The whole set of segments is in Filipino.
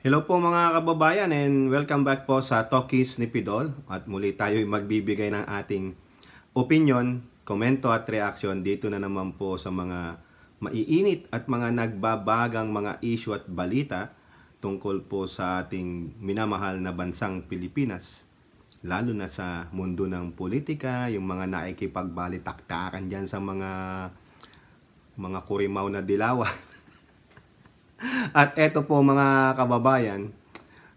Hello po mga kababayan and welcome back po sa Talkies ni Pidol at muli tayo magbibigay ng ating opinion, komento at reaction dito na naman po sa mga maiinit at mga nagbabagang mga issue at balita tungkol po sa ating minamahal na bansang Pilipinas. Lalo na sa mundo ng politika, yung mga nakikipagbalitaktakan dyan sa mga mga kurimaw na dilawan. At eto po mga kababayan,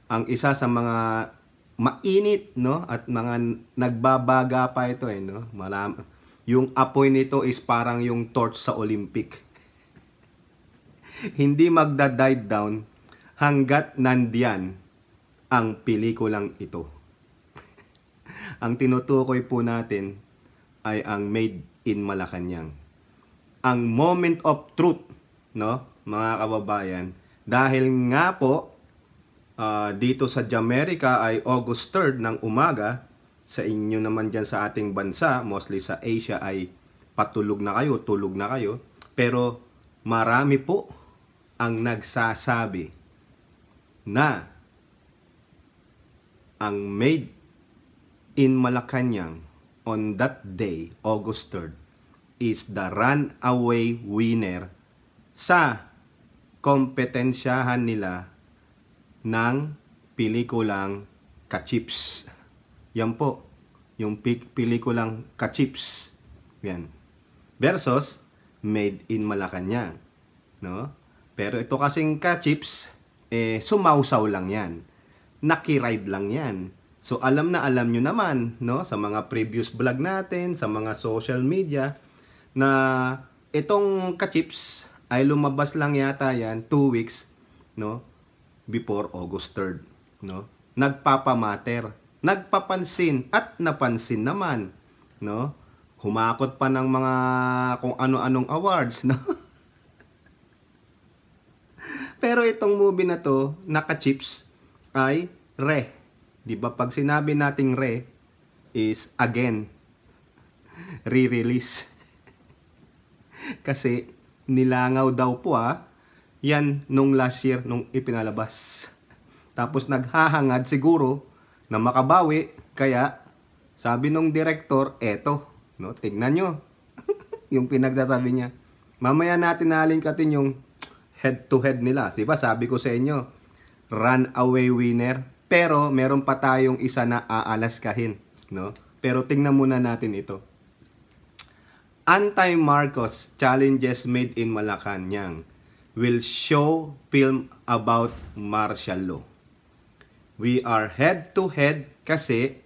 ang isa sa mga mainit no at mga nagbabaga pa ito eh no. Malam yung apoy nito is parang yung torch sa Olympic. Hindi magda-die down hanggat nandiyan ang pelikulang ito. ang tinutukoy po natin ay ang Made in Malacanang. Ang moment of truth, no? Mga kababayan. Dahil nga po, uh, dito sa Jamaica ay August 3rd ng umaga, sa inyo naman dyan sa ating bansa, mostly sa Asia ay patulog na kayo, tulog na kayo. Pero marami po ang nagsasabi na ang made in Malacanang on that day, August 3rd, is the runaway winner sa kompetensyahan nila ng pelikulang Kachips. Yan po, yung pelikulang Kachips. Yan. Versus Made in Malacanang. No? Pero ito kasing Kachips, eh, sumausaw lang yan. Nakiride lang yan. So alam na alam nyo naman, no, sa mga previous vlog natin, sa mga social media, na itong Kachips ay lumabas lang yata yan 2 weeks no before August 3rd no. Nagpapamater nagpapansin at napansin naman no. Humakot pa ng mga kung ano-anong awards no. Pero itong movie na to naka-chips ay re. 'di ba? Pag sinabi nating re is again re-release. Kasi nilangaw daw po ah. Yan nung last year nung ipinalabas. Tapos naghahangad siguro na makabawi kaya sabi nung director, eto, no, tingnan nyo. yung pinagsasabi niya. Mamaya natin nalingkatin yung head to head nila. Diba sabi ko sa inyo, run away winner. Pero meron pa tayong isa na aalaskahin. No? Pero tingnan muna natin ito. Anti-Marcos Challenges Made in Malacanang will show film about martial law. We are head to head kasi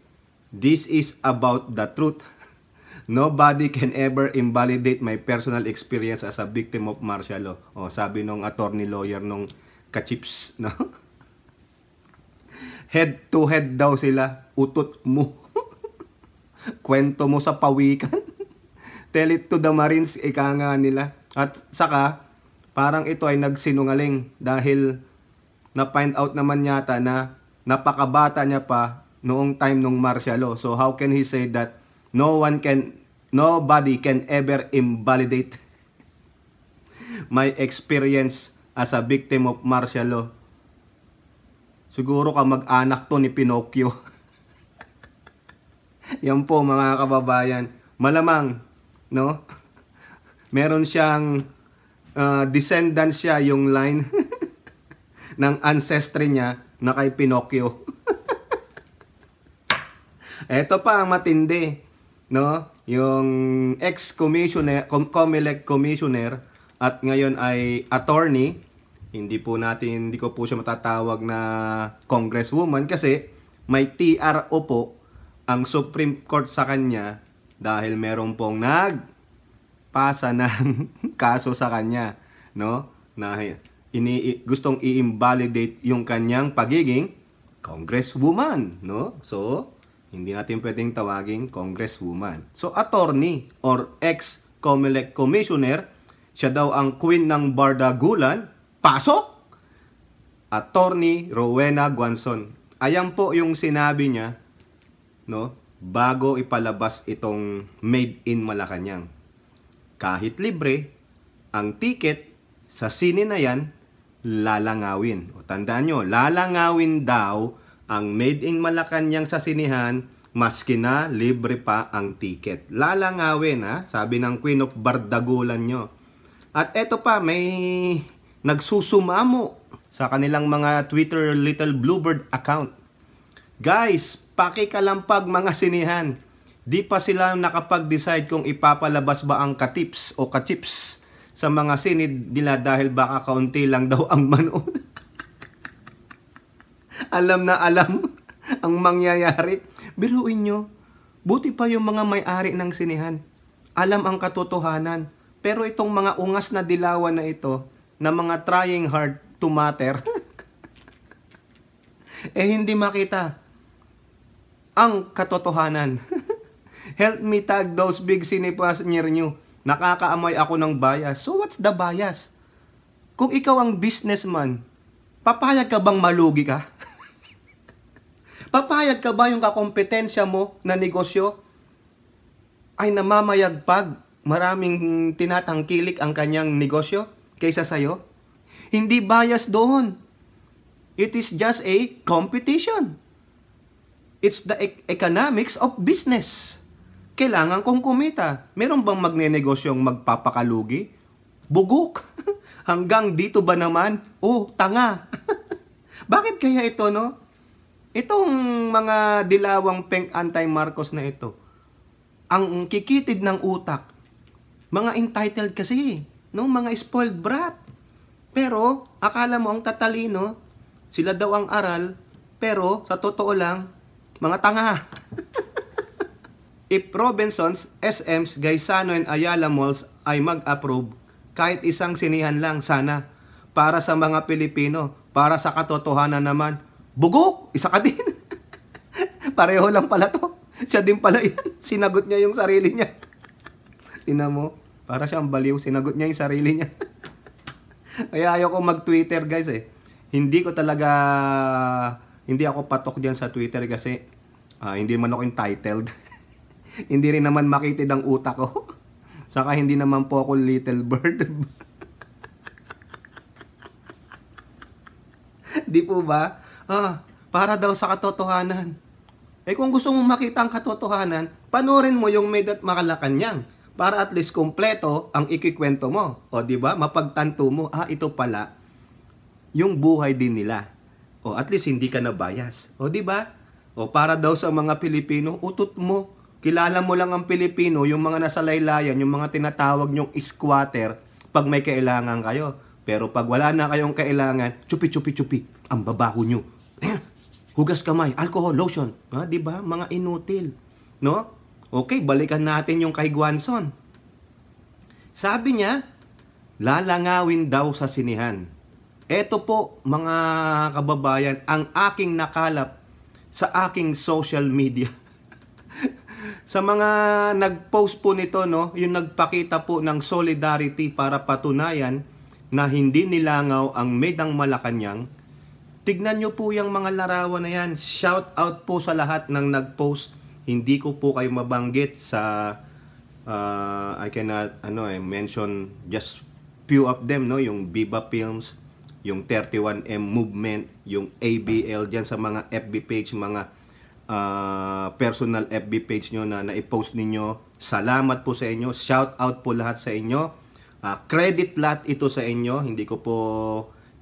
this is about the truth. Nobody can ever invalidate my personal experience as a victim of martial law. O, sabi nung attorney lawyer nung kachips, no? head to head daw sila, utot mo. Kwento mo sa pawikan. Tell it to the Marines, ika nga nila. At saka, parang ito ay nagsinungaling dahil na-find out naman yata na napakabata niya pa noong time nung martial law. So how can he say that no one can, nobody can ever invalidate my experience as a victim of martial law? Siguro ka mag-anak to ni Pinocchio. Yan po mga kababayan. Malamang no? Meron siyang uh, descendant siya yung line ng ancestry niya na kay Pinocchio. Ito pa ang matindi, no? Yung ex-commissioner, com COMELEC commissioner at ngayon ay attorney. Hindi po natin, hindi ko po siya matatawag na congresswoman kasi may TRO po ang Supreme Court sa kanya dahil meron pong nagpasa ng kaso sa kanya, no? Na ini gustong i-invalidate yung kanyang pagiging congresswoman, no? So, hindi natin pwedeng tawaging congresswoman. So, attorney or ex-COMELEC commissioner, siya daw ang queen ng Bardagulan, pasok! Attorney Rowena Guanzon. Ayan po yung sinabi niya, no? Bago ipalabas itong Made in Malacanang. Kahit libre, ang ticket sa sine na yan, lalangawin. O, tandaan nyo, lalangawin daw ang Made in Malacanang sa sinihan maski na libre pa ang ticket. Lalangawin ha, sabi ng Queen of Bardagulan nyo. At eto pa, may nagsusumamo sa kanilang mga Twitter Little Bluebird account. Guys, pakikalampag mga sinihan. Di pa sila nakapag-decide kung ipapalabas ba ang katips o kachips sa mga sinid nila dahil baka kaunti lang daw ang manood. alam na alam ang mangyayari. Biruin nyo, buti pa yung mga may-ari ng sinihan. Alam ang katotohanan. Pero itong mga ungas na dilawan na ito, na mga trying hard to matter, eh hindi makita ang katotohanan. Help me tag those big cinepas near you. Nakakaamoy ako ng bias. So what's the bias? Kung ikaw ang businessman, papayag ka bang malugi ka? papayag ka ba yung kakompetensya mo na negosyo ay namamayagpag maraming tinatangkilik ang kanyang negosyo kaysa sa'yo? Hindi bias doon. It is just a competition. It's the e- economics of business. Kailangan kong kumita. Meron bang magne-negosyong magpapakalugi? Bugok. Hanggang dito ba naman? Oh, tanga. Bakit kaya ito, no? Itong mga dilawang pink anti-Marcos na ito, ang kikitid ng utak, mga entitled kasi, no? mga spoiled brat. Pero, akala mo ang tatalino, sila daw ang aral, pero sa totoo lang, mga tanga. If Robinsons, SMs, Gaisano, and Ayala Malls ay mag-approve, kahit isang sinihan lang sana, para sa mga Pilipino, para sa katotohanan naman, bugok, isa ka din. Pareho lang pala to. Siya din pala yan. Sinagot niya yung sarili niya. Tina mo, para siyang baliw, sinagot niya yung sarili niya. Kaya ayoko mag-Twitter guys eh. Hindi ko talaga, hindi ako patok diyan sa Twitter kasi uh, hindi man ako entitled. hindi rin naman makitid ang utak ko. Saka hindi naman po ako little bird. Di po ba? Ah, para daw sa katotohanan. Eh kung gusto mong makita ang katotohanan, panoorin mo yung Made at Makalakanyang para at least kompleto ang ikikwento mo. O di ba? Mapagtanto mo, ah ito pala yung buhay din nila. O at least hindi ka na bias. O di ba? O para daw sa mga Pilipino, utot mo. Kilala mo lang ang Pilipino, yung mga nasa laylayan, yung mga tinatawag nyong squatter pag may kailangan kayo. Pero pag wala na kayong kailangan, chupi chupi chupi, ang babaho nyo. Hugas kamay, alcohol, lotion. Ha, di ba? Mga inutil. No? Okay, balikan natin yung kay Guanson. Sabi niya, lalangawin daw sa sinihan. Ito po, mga kababayan, ang aking nakalap sa aking social media. sa mga nag-post po nito, no, yung nagpakita po ng solidarity para patunayan na hindi nilangaw ang Medang Malacanang, tignan nyo po yung mga larawan na yan. Shout out po sa lahat ng nag-post. Hindi ko po kayo mabanggit sa uh, I cannot ano eh, mention just few of them no yung Viva Films yung 31M movement yung ABL diyan sa mga FB page mga uh, personal FB page nyo na na-post ninyo. Salamat po sa inyo. Shout out po lahat sa inyo. Uh, credit lahat ito sa inyo. Hindi ko po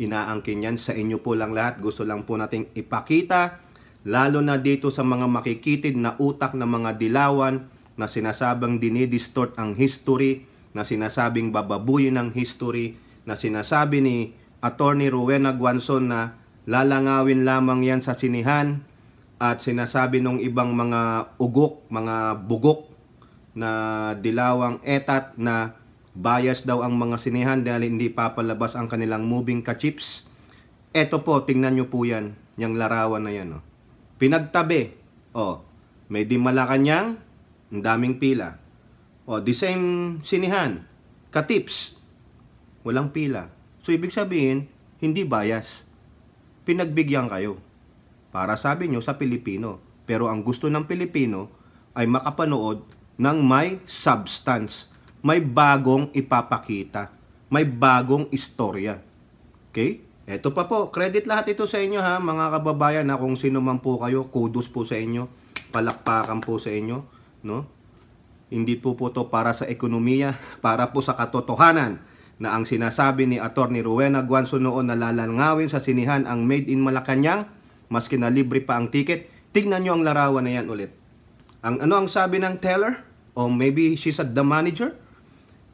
inaangkin yan. Sa inyo po lang lahat. Gusto lang po nating ipakita lalo na dito sa mga makikitid na utak ng mga dilawan na sinasabang dinidistort ang history, na sinasabing bababuyin ang history, na sinasabi ni Attorney Rowena Guanzon na lalangawin lamang yan sa sinihan at sinasabi ng ibang mga ugok, mga bugok na dilawang etat na bias daw ang mga sinihan dahil hindi papalabas ang kanilang moving ka-chips. Eto po, tingnan nyo po yan, yung larawan na yan. Oh. Pinagtabi. Oh, may di Malacanang, ang daming pila. Oh, the same sinihan, katips, walang pila. So, ibig sabihin, hindi bias. Pinagbigyan kayo. Para sabi nyo sa Pilipino. Pero ang gusto ng Pilipino ay makapanood ng may substance. May bagong ipapakita. May bagong istorya. Okay? Ito pa po, credit lahat ito sa inyo ha, mga kababayan na kung sino man po kayo, kudos po sa inyo, palakpakan po sa inyo, no? Hindi po po to para sa ekonomiya, para po sa katotohanan na ang sinasabi ni Attorney Rowena Guanzo noon na lalangawin sa sinihan ang Made in Malacanang, maski na libre pa ang ticket, tignan nyo ang larawan na yan ulit. Ang ano ang sabi ng teller? O maybe she's at the manager?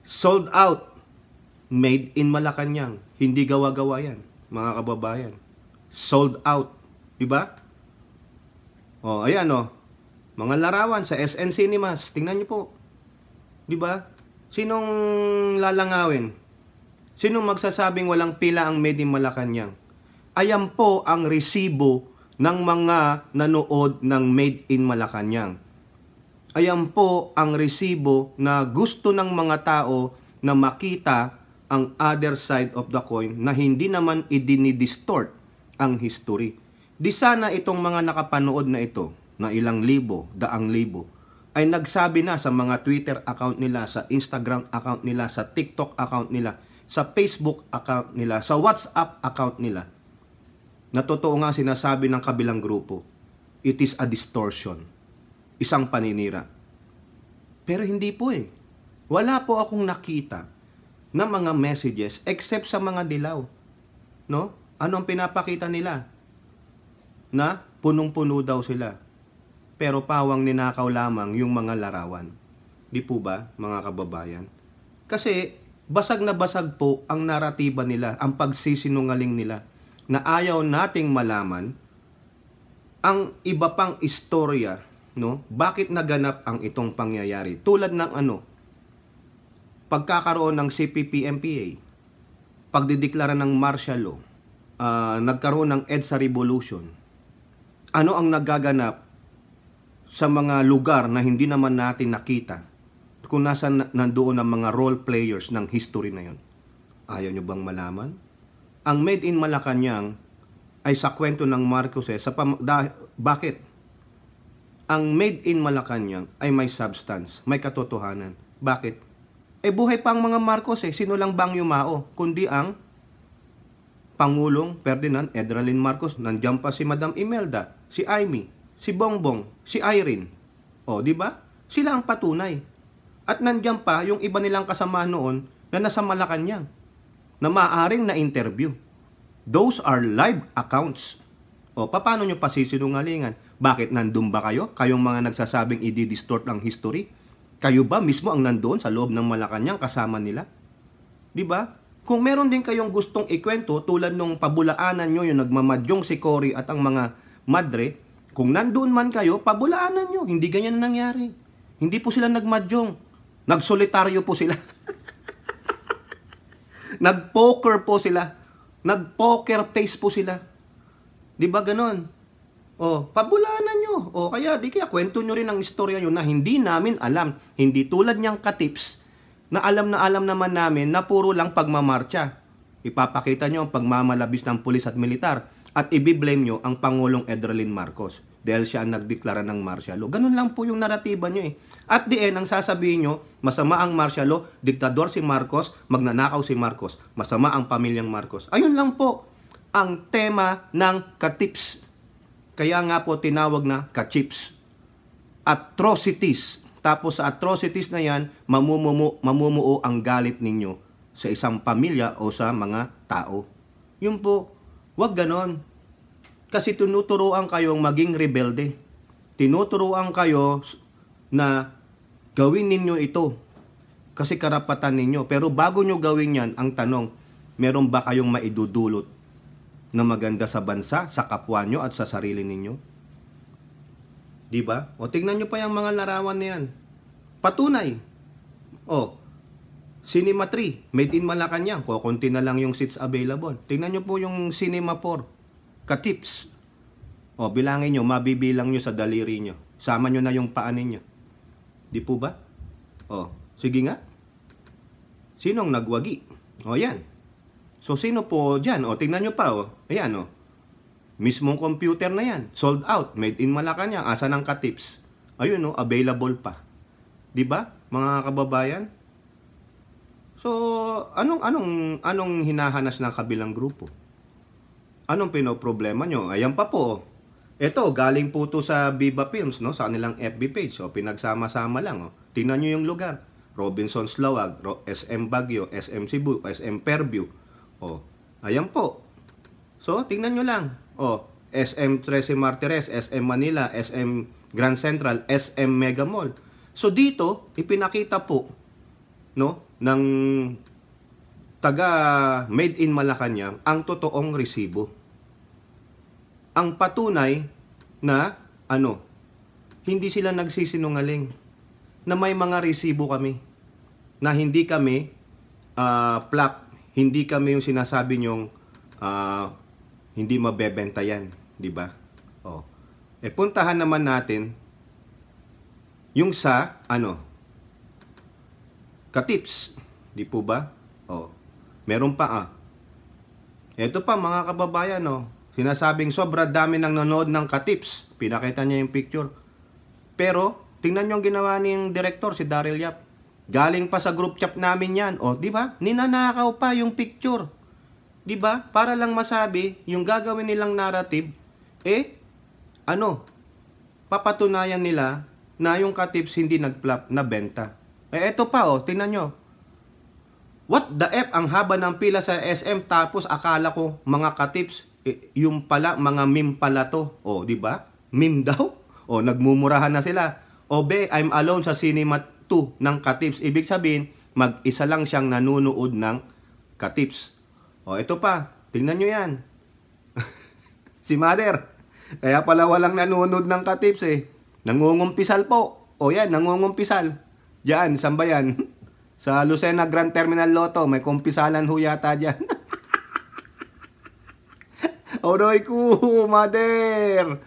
Sold out. Made in Malacanang. Hindi gawa-gawa yan, mga kababayan. Sold out. Diba? O, ayan o. Mga larawan sa SN Cinemas. Tingnan nyo po. Diba? Sinong lalangawin? Sinong magsasabing walang pila ang Made in Malacanang? Ayan po ang resibo ng mga nanood ng Made in Malacanang. Ayan po ang resibo na gusto ng mga tao na makita ang other side of the coin na hindi naman idinidistort ang history. Di sana itong mga nakapanood na ito, na ilang libo, daang libo, ay nagsabi na sa mga Twitter account nila, sa Instagram account nila, sa TikTok account nila, sa Facebook account nila, sa WhatsApp account nila, na totoo nga sinasabi ng kabilang grupo, it is a distortion. Isang paninira. Pero hindi po eh. Wala po akong nakita na mga messages except sa mga dilaw. No? Ano ang pinapakita nila? Na punong-puno daw sila. Pero pawang ninakaw lamang yung mga larawan. Di po ba, mga kababayan? Kasi basag na basag po ang naratiba nila, ang pagsisinungaling nila na ayaw nating malaman ang iba pang istorya, no? Bakit naganap ang itong pangyayari? Tulad ng ano, pagkakaroon ng CPP-MPA, pagdideklara ng martial law, uh, nagkaroon ng EDSA revolution. Ano ang nagaganap sa mga lugar na hindi naman natin nakita kung nasa nandoon ang mga role players ng history na yon? Ayaw nyo bang malaman? Ang Made in Malacanang ay sa kwento ng Marcos eh, sa pam- da- bakit? Ang Made in Malacanang ay may substance, may katotohanan. Bakit? Eh buhay pa ang mga Marcos eh. Sino lang bang yumao? Kundi ang Pangulong Ferdinand Edralin Marcos. Nandiyan pa si Madam Imelda, si Amy, si Bongbong, si Irene. O, di ba? Sila ang patunay. At nandiyan pa yung iba nilang kasama noon na nasa Malacanang na maaring na interview. Those are live accounts. O, paano nyo pasisinungalingan? Bakit nandun ba kayo? Kayong mga nagsasabing i-distort ang history? Kayo ba mismo ang nandoon sa loob ng Malacanang kasama nila? 'Di ba? Kung meron din kayong gustong ikwento tulad nung pabulaanan nyo yung nagmamadyong si Cory at ang mga madre, kung nandoon man kayo, pabulaanan nyo. Hindi ganyan na nangyari. Hindi po sila nagmadyong. Nagsolitaryo po sila. Nagpoker po sila. Nagpoker face po sila. Di ba ganon? O, pabulanan nyo. O, kaya di kaya kwento nyo rin ang istorya nyo na hindi namin alam. Hindi tulad niyang katips na alam na alam naman namin na puro lang pagmamarcha. Ipapakita nyo ang pagmamalabis ng pulis at militar at ibiblame nyo ang Pangulong Edralin Marcos dahil siya ang nagdeklara ng martial law. Ganun lang po yung naratiba nyo eh. At the end, ang sasabihin nyo, masama ang martial law, diktador si Marcos, magnanakaw si Marcos, masama ang pamilyang Marcos. Ayun lang po ang tema ng katips kaya nga po tinawag na kachips. Atrocities. Tapos sa atrocities na yan, mamumuo, mamumuo ang galit ninyo sa isang pamilya o sa mga tao. Yun po, wag ganon. Kasi tinuturoan kayong maging rebelde. Tinuturoan kayo na gawin ninyo ito. Kasi karapatan ninyo. Pero bago nyo gawin yan, ang tanong, meron ba kayong maidudulot na maganda sa bansa, sa kapwa nyo at sa sarili ninyo? Di ba? O tingnan nyo pa yung mga larawan na yan. Patunay. O, Cinema 3, made in Malacanang. Kukunti na lang yung seats available. Tingnan nyo po yung Cinema 4. Katips. O, bilangin nyo, mabibilang nyo sa daliri nyo. Sama nyo na yung paan ninyo. Di po ba? O, sige nga. Sinong nagwagi? O, yan. So, sino po dyan? O, tingnan nyo pa, o. Ayan, o. Mismong computer na yan. Sold out. Made in Malacanang. Asa ng katips? Ayun, o. Available pa. Di ba, mga kababayan? So, anong anong anong hinahanas ng kabilang grupo? Anong pinoproblema nyo? Ayan pa po. Ito, galing po to sa Viva Films, no? Sa kanilang FB page. So, pinagsama-sama lang. Oh. Tingnan nyo yung lugar. Robinson's Lawag, SM Baguio, SM Cebu, SM Fairview. Oh, ayan po. So, tingnan nyo lang. Oh, SM Trece Martires, SM Manila, SM Grand Central, SM Mega Mall. So, dito, ipinakita po, no, ng taga Made in Malacanang ang totoong resibo. Ang patunay na, ano, hindi sila nagsisinungaling na may mga resibo kami na hindi kami uh, plak, hindi kami yung sinasabi nyong uh, hindi mabebenta yan, di ba? Oh. E puntahan naman natin yung sa ano katips, di po ba? Oh. Meron pa ah. Ito pa mga kababayan oh. Sinasabing sobra dami nang nanonood ng katips. Pinakita niya yung picture. Pero Tingnan nyo ang ginawa ng director, si Daryl Yap. Galing pa sa group chat namin yan. O, di ba? Ninanakaw pa yung picture. Di ba? Para lang masabi, yung gagawin nilang narrative, eh, ano, papatunayan nila na yung katips hindi nagplap na benta. Eh, eto pa, oh, tingnan nyo. What the F ang haba ng pila sa SM tapos akala ko mga katips, yung pala, mga meme pala to. O, di ba? Meme daw? O, nagmumurahan na sila. O B, I'm alone sa cinema 2 ng Katips. Ibig sabihin, mag-isa lang siyang nanunood ng Katips. O ito pa, tingnan nyo yan. si Mother. Kaya pala walang nanonood ng Katips eh. Nangungumpisal po. O yan, nangungumpisal. Diyan, saan ba yan? Sa Lucena Grand Terminal Lotto, may kumpisalan ho yata dyan. Oroy ko, Mother!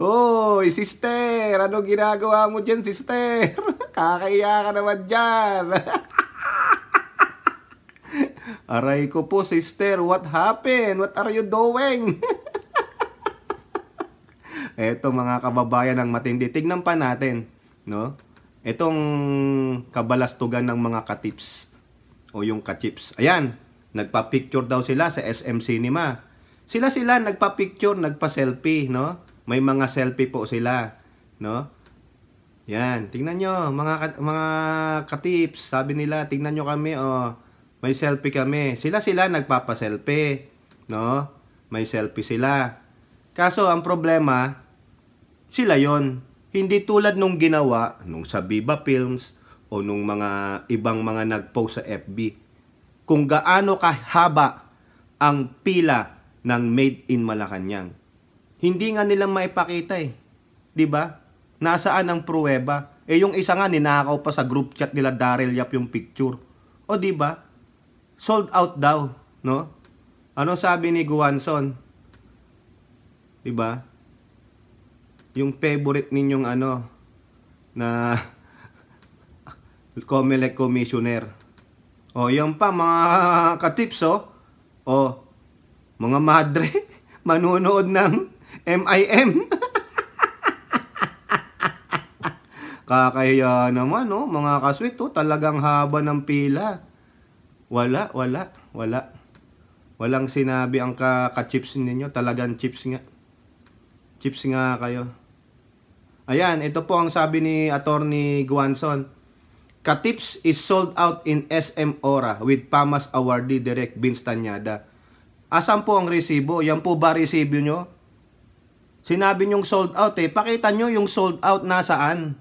Oy, sister, ano ginagawa mo dyan, sister? Kakaiya ka naman dyan. Aray ko po, sister, what happened? What are you doing? Eto mga kababayan ng matindi, tignan pa natin, no? Etong kabalastugan ng mga katips o yung kachips. Ayan, nagpa-picture daw sila sa SM Cinema. Sila sila nagpa-picture, nagpa-selfie, no? May mga selfie po sila, no? Yan, tingnan nyo, mga, mga katips, sabi nila, tingnan nyo kami, oh, may selfie kami. Sila-sila nagpapaselfie, no? May selfie sila. Kaso, ang problema, sila yon Hindi tulad nung ginawa, nung sa Viva Films, o nung mga ibang mga nag-post sa FB, kung gaano kahaba ang pila ng Made in Malacanang. Hindi nga nila maipakita eh. 'Di ba? Nasaan ang pruweba? Eh yung isa nga ninakaw pa sa group chat nila Daryl Yap yung picture. O 'di ba? Sold out daw, no? Ano sabi ni Guanson? 'Di ba? Yung favorite ninyong ano na Comelec Commissioner. O, yan pa, mga katips, oh. O, mga madre, manunood ng MIM. Kakahiya naman, no? Mga kaswit, oh, talagang haba ng pila. Wala, wala, wala. Walang sinabi ang ka-chips ninyo. Talagang chips nga. Chips nga kayo. Ayan, ito po ang sabi ni Attorney Guanson. Katips is sold out in SM Ora with PAMAS awardee Direct Vince Tanyada. Asan po ang resibo? Yan po ba resibo nyo? Sinabi nyong sold out eh. Pakita nyo yung sold out nasaan.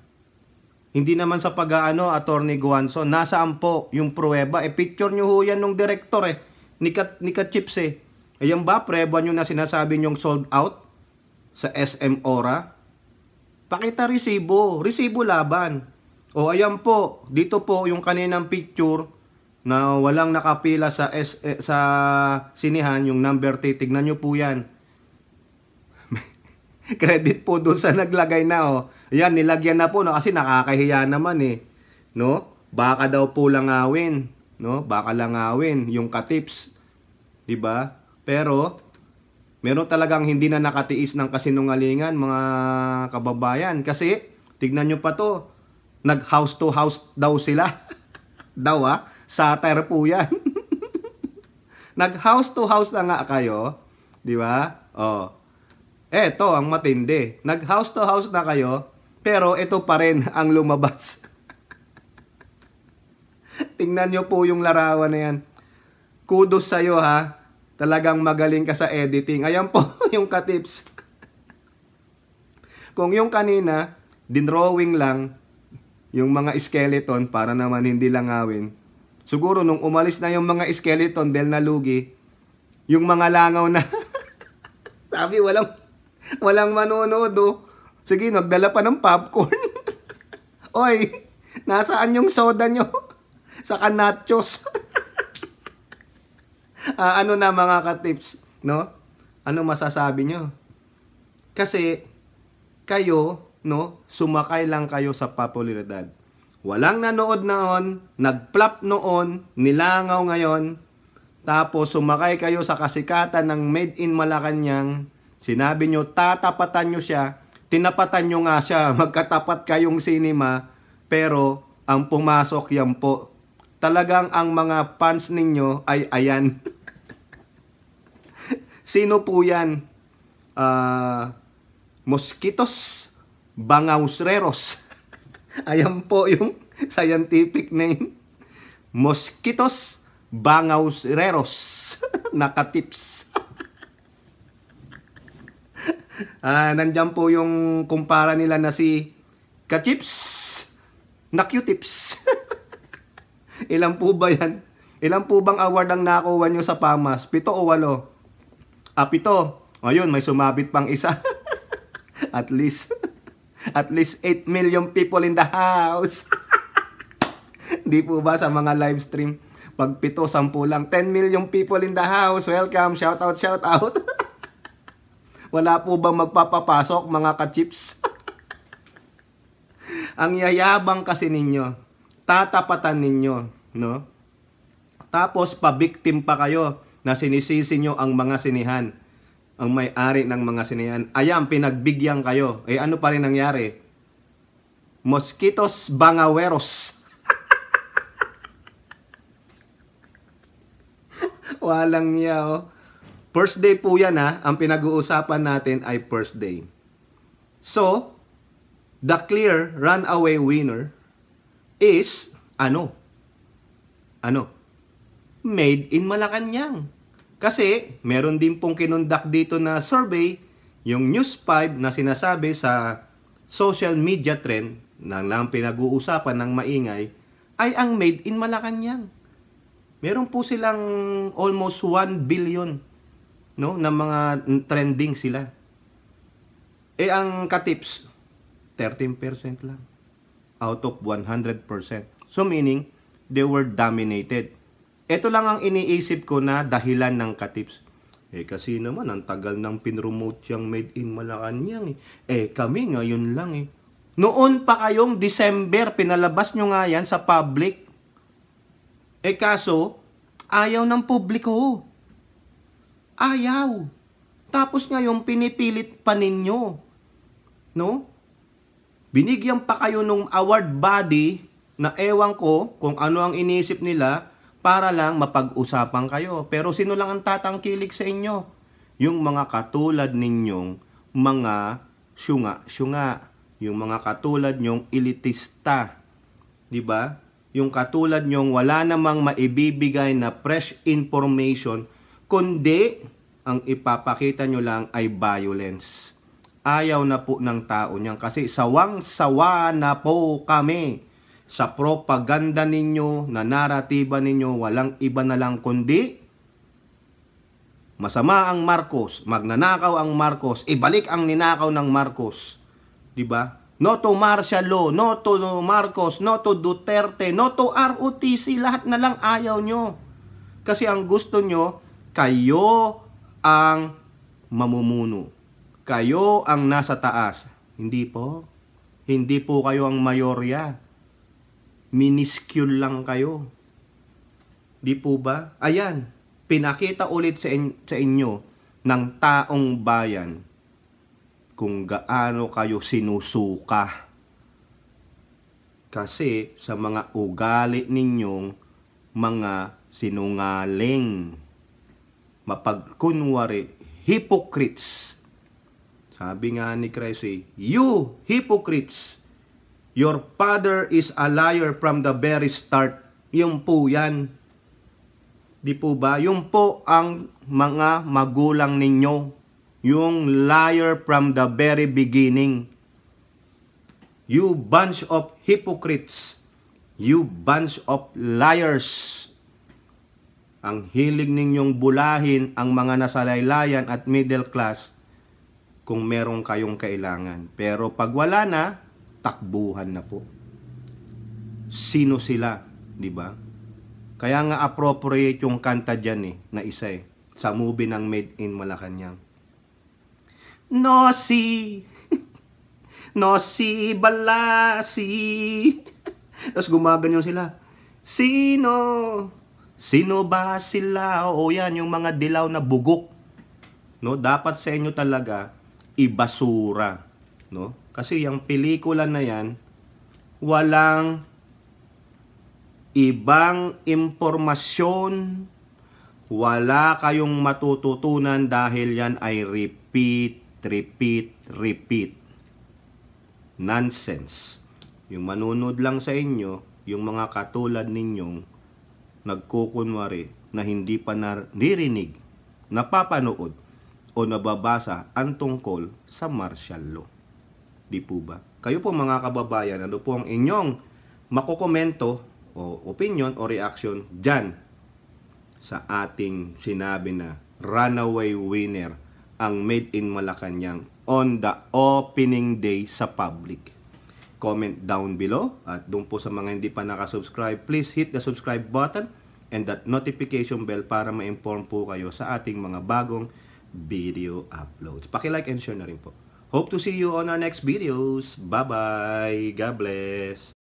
Hindi naman sa pag-aano, Attorney Guanzo, nasaan po yung pruweba? Eh, picture nyo ho yan ng director eh. Ni, Kat, ni Chips eh. Ayan ba, pruweba nyo na sinasabi nyong sold out sa SM Ora? Pakita resibo. Resibo laban. O ayan po, dito po yung kaninang picture na walang nakapila sa S, eh, sa sinihan, yung number titignan nyo po yan Credit po doon sa naglagay na oh. Yan, nilagyan na po no kasi nakakahiya naman eh. No? Baka daw po langawin, no? Baka langawin yung katips. 'Di ba? Pero meron talagang hindi na nakatiis ng kasinungalingan mga kababayan kasi tignan nyo pa to. Nag house to house daw sila. daw ah, satire po 'yan. Nag house to house na nga kayo Di ba? Oh. Eto ang matindi. Nag house to house na kayo, pero ito pa rin ang lumabas. Tingnan nyo po yung larawan na yan. Kudos sa'yo ha. Talagang magaling ka sa editing. Ayan po yung katips. Kung yung kanina, dinrawing lang yung mga skeleton para naman hindi langawin. Siguro nung umalis na yung mga skeleton dahil nalugi, yung mga langaw na sabi walang walang manonood oh. Sige, nagdala pa ng popcorn. Oy, nasaan yung soda nyo? Sa kanachos. uh, ano na mga ka-tips, no? Ano masasabi nyo? Kasi kayo, no, sumakay lang kayo sa popularidad. Walang nanood noon, nagplop noon, nilangaw ngayon, tapos sumakay kayo sa kasikatan ng Made in Malacanang, sinabi nyo, tatapatan nyo siya, tinapatan nyo nga siya, magkatapat kayong cinema, pero ang pumasok yan po. Talagang ang mga fans ninyo ay ayan. Sino po yan? Uh, mosquitos bangausreros. Ayan po yung scientific name. Mosquitos bangausreros. Nakatips. ah, nandyan po yung kumpara nila na si Kachips na Q-tips. Ilan po ba yan? Ilan po bang award ang nakuha nyo sa PAMAS? Pito o walo? Ah, pito. Ayun, may sumabit pang isa. at least, at least 8 million people in the house. Di po ba sa mga live stream? Pag pito, sampu lang. 10 million people in the house. Welcome. Shout out, shout out. Wala po bang magpapapasok mga ka-chips? Ang yayabang kasi ninyo. Tatapatan ninyo. No? Tapos, pabiktim pa kayo na sinisisi nyo ang mga sinihan, ang may-ari ng mga sinihan. Ayan, pinagbigyan kayo. Eh ano pa rin nangyari? Mosquitos bangaweros. Walang niya, oh. First day po yan, ha. Ang pinag-uusapan natin ay first day. So, the clear runaway winner is, ano? Ano? Made in Malacanang. Kasi meron din pong kinundak dito na survey, yung News 5 na sinasabi sa social media trend na lang pinag-uusapan ng maingay ay ang made in Malacanang. Meron po silang almost 1 billion no na mga trending sila. Eh ang katips 13% lang out of 100%. So meaning they were dominated ito lang ang iniisip ko na dahilan ng katips. Eh kasi naman, ang tagal nang pinromote yung Made in Malacanang eh. Eh kami ngayon lang eh. Noon pa kayong December, pinalabas nyo nga yan sa public. Eh kaso, ayaw ng publiko. Ayaw. Tapos ngayon, pinipilit pa ninyo. No? Binigyan pa kayo nung award body na ewan ko kung ano ang inisip nila para lang mapag-usapan kayo. Pero sino lang ang tatangkilik sa inyo? Yung mga katulad ninyong mga syunga-syunga. Yung mga katulad nyong elitista. ba? Yung katulad nyong wala namang maibibigay na fresh information, kundi ang ipapakita nyo lang ay violence. Ayaw na po ng tao niyan kasi sawang-sawa na po kami sa propaganda ninyo, na naratiba ninyo, walang iba na lang kundi masama ang Marcos, magnanakaw ang Marcos, ibalik ang ninakaw ng Marcos. 'Di ba? No to martial law, no to Marcos, no to Duterte, no to ROTC, lahat na lang ayaw nyo. Kasi ang gusto nyo, kayo ang mamumuno. Kayo ang nasa taas. Hindi po. Hindi po kayo ang mayorya miniscule lang kayo. Di po ba? Ayan, pinakita ulit sa, in- sa inyo ng taong bayan kung gaano kayo sinusuka. Kasi sa mga ugali ninyong mga sinungaling, mapagkunwari, hypocrites. Sabi nga ni Cresce, You hypocrites, your father is a liar from the very start. Yung po yan. Di po ba? Yung po ang mga magulang ninyo. Yung liar from the very beginning. You bunch of hypocrites. You bunch of liars. Ang hilig ninyong bulahin ang mga nasalaylayan at middle class kung meron kayong kailangan. Pero pag wala na, takbuhan na po. Sino sila, di ba? Kaya nga appropriate yung kanta dyan eh, na isa eh, sa movie ng Made in Malacanang. No si, no si balasi. Tapos gumaganyan sila. Sino? Sino ba sila? O yan, yung mga dilaw na bugok. No, dapat sa inyo talaga ibasura, no? Kasi yung pelikula na yan walang ibang impormasyon, wala kayong matututunan dahil yan ay repeat, repeat, repeat. Nonsense. Yung manunod lang sa inyo, yung mga katulad ninyong nagkukunwari na hindi pa naririnig, napapanood, o nababasa ang tungkol sa martial law. Di po ba? Kayo po mga kababayan, ano po ang inyong makokomento o opinion o reaction dyan sa ating sinabi na runaway winner ang Made in Malacanang on the opening day sa public. Comment down below at doon po sa mga hindi pa nakasubscribe, please hit the subscribe button and that notification bell para ma-inform po kayo sa ating mga bagong video uploads. Paki-like and share na rin po. Hope to see you on our next videos. Bye-bye. God bless.